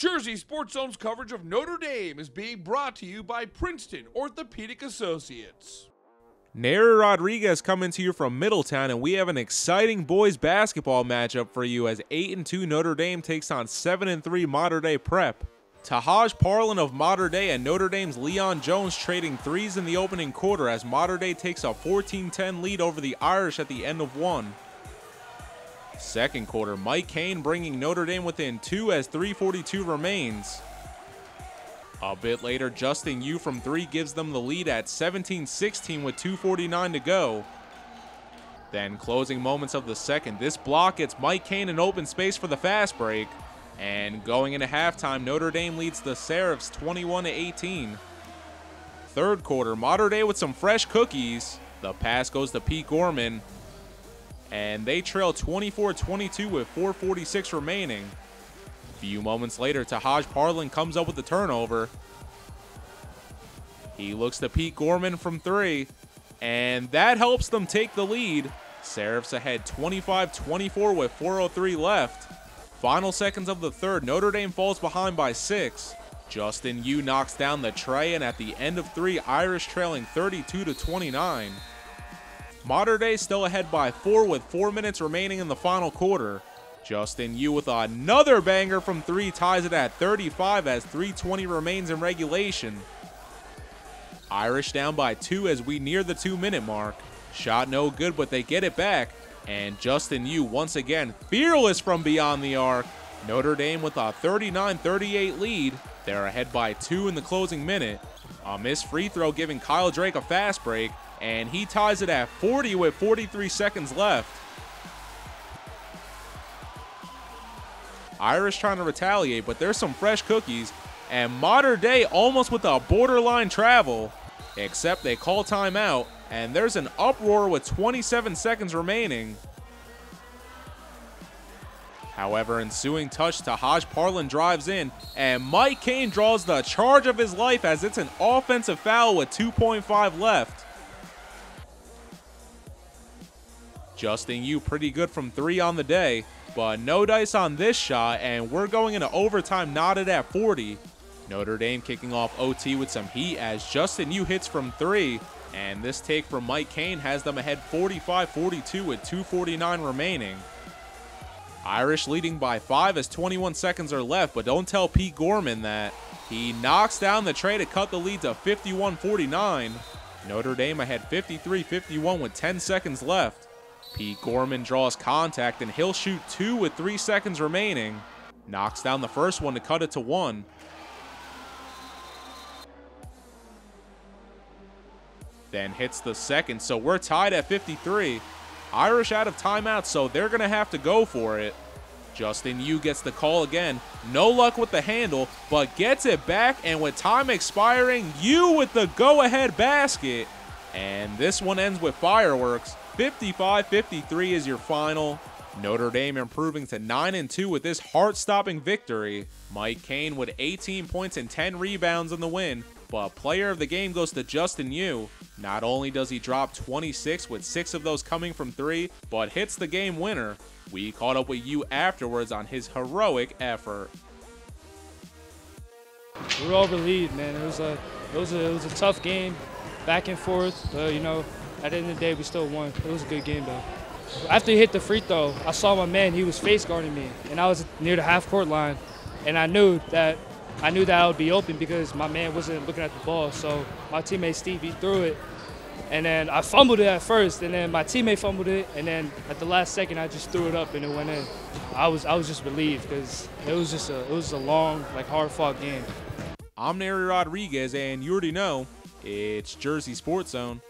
Jersey Sports Zone's coverage of Notre Dame is being brought to you by Princeton Orthopedic Associates. Nery Rodriguez coming to you from Middletown, and we have an exciting boys basketball matchup for you as 8 and 2 Notre Dame takes on 7 and 3 Mater Dei Prep. Tahaj Parlin of Mater Dei and Notre Dame's Leon Jones trading threes in the opening quarter as Mater Dei takes a 14-10 lead over the Irish at the end of one. Second quarter, Mike Kane bringing Notre Dame within two as 342 remains. A bit later, Justin Yu from three gives them the lead at 17-16 with 2.49 to go. Then closing moments of the second, this block gets Mike Kane in open space for the fast break. And going into halftime, Notre Dame leads the Seraphs 21 18. Third quarter, Mater Dei with some fresh cookies. The pass goes to Pete Gorman, and they trail 24-22 with 4.46 remaining. A few moments later, Tahaj Parlin comes up with the turnover. He looks to Pete Gorman from three, and that helps them take the lead. Seraphs ahead 25-24 with 4.03 left. Final seconds of the third, Notre Dame falls behind by six. Justin Yu knocks down the tray, and at the end of three, Irish trailing 32 to 29. Mater Dei still ahead by four with four minutes remaining in the final quarter. Justin Yu with another banger from three ties it at 35 as 320 remains in regulation. Irish down by two as we near the two minute mark. Shot no good, but they get it back. And Justin Yu once again fearless from beyond the arc. Notre Dame with a 39-38 lead. They're ahead by two in the closing minute. A missed free throw giving Kyle Drake a fast break, and he ties it at 40 with 43 seconds left. Irish trying to retaliate, but there's some fresh cookies, and Mater Dei almost with a borderline travel, except they call timeout, and there's an uproar with 27 seconds remaining. However, ensuing touch Tahaj Parlin drives in, and Mike Kane draws the charge of his life as it's an offensive foul with 2.5 left. Justin Yu pretty good from three on the day, but no dice on this shot, and we're going into overtime knotted at 40. Notre Dame kicking off OT with some heat as Justin Yu hits from three, and this take from Mike Kane has them ahead 45-42 with 2.49 remaining. Irish leading by five as 21 seconds are left, but don't tell Pete Gorman that. He knocks down the tray to cut the lead to 51-49. Notre Dame ahead 53-51 with 10 seconds left. Pete Gorman draws contact and he'll shoot two with three seconds remaining. Knocks down the first one to cut it to one. Then hits the second, so we're tied at 53. Irish out of timeout, so they're going to have to go for it. Justin Yu gets the call again. No luck with the handle, but gets it back, and with time expiring, Yu with the go-ahead basket. And this one ends with fireworks. 55-53 is your final. Notre Dame improving to 9 and 2 with this heart-stopping victory. Mike Kane with 18 points and 10 rebounds in the win, but player of the game goes to Justin Yu. Not only does he drop 26 with 6 of those coming from 3, but hits the game winner. We caught up with Yu afterwards on his heroic effort. We were all relieved, man. It was a it was a it was a tough game, back and forth. But you know, at the end of the day, we still won. It was a good game though. After he hit the free throw, I saw my man. He was face guarding me, and I was near the half court line, and I knew that I knew that I would be open because my man wasn't looking at the ball. So my teammate Steve, he threw it, and then I fumbled it at first, and then my teammate fumbled it, and then at the last second I just threw it up and it went in. I was I was just relieved because it was just a it was a long like hard fought game. I'm Nery Rodriguez, and you already know it's Jersey Sports Zone.